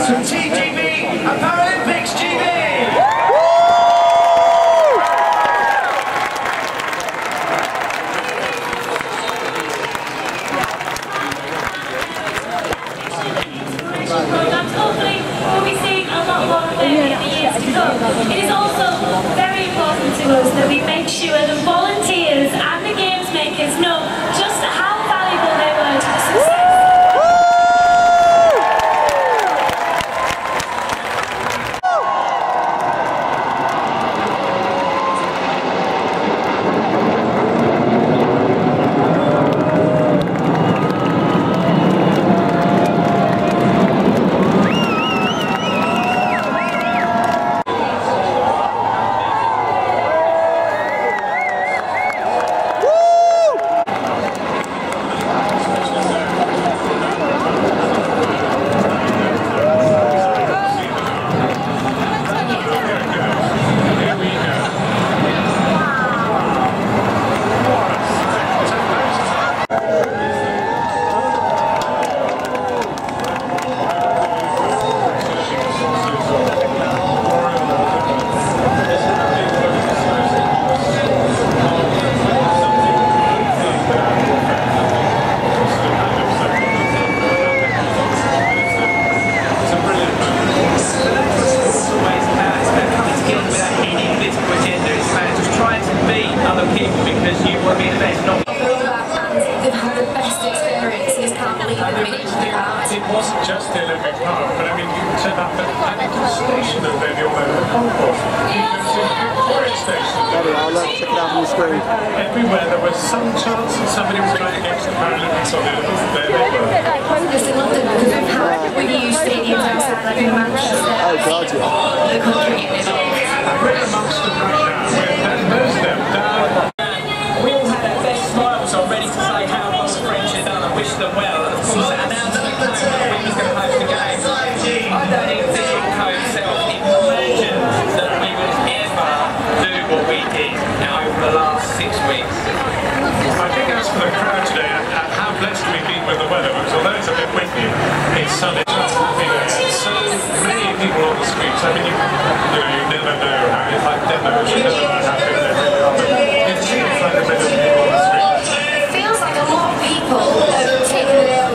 It's strategic. everywhere there was some chance that somebody was going to get to the Paralympics or the Olympics, there they in London, we've stadiums oh, God, yeah. the country. We all had smiles on, ready to say how our French had wish them well. And of course, and that we've going to host the game, I don't even think Coe himself imagined that we would ever do what we did the last six weeks. I think as for the crowd today, how blessed we've been with the weather, because although it's a bit windy, it's sunny. You so many people on the streets. I mean, you, you, know, you never know how it's like demos. You never know how people are. It. It feels like a lot of people have taken